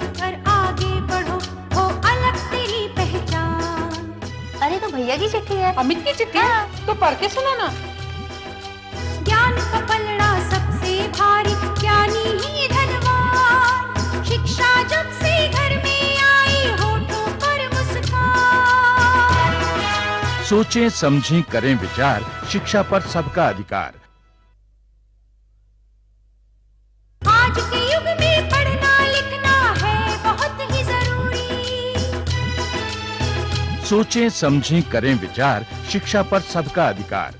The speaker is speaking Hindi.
हंस आगे बढ़ो हो अलग तेरी पहचान। अरे तो भैया की चिट्ठी है। अमित की चिट्ठी? हाँ। तो पढ़ के सुनाना ज्ञान का पलड़ा सबसे भारी ज्ञानी ही धनवान। शिक्षा जब से घर में आई होठों पर मुस्कान। सोचें समझें करें विचार शिक्षा पर सबका अधिकार। आज के युग में सोचें समझें करें विचार शिक्षा पर सबका अधिकार।